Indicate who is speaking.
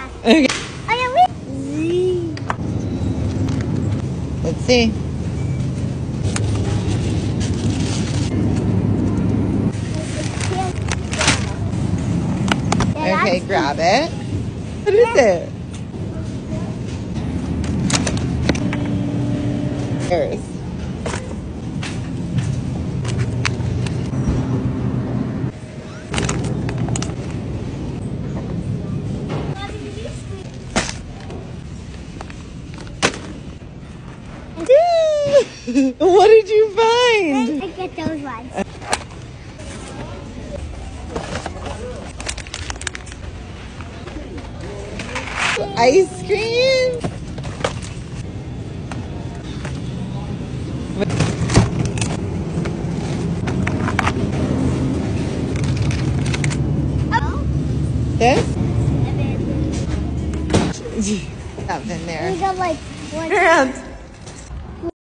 Speaker 1: that.
Speaker 2: Okay. Let's see. Okay, grab it. What is it? Yours. what did you find?
Speaker 1: I get those ones.
Speaker 2: Ice cream.
Speaker 1: Oh.
Speaker 2: This?
Speaker 1: Then
Speaker 2: Up in
Speaker 1: we got like one.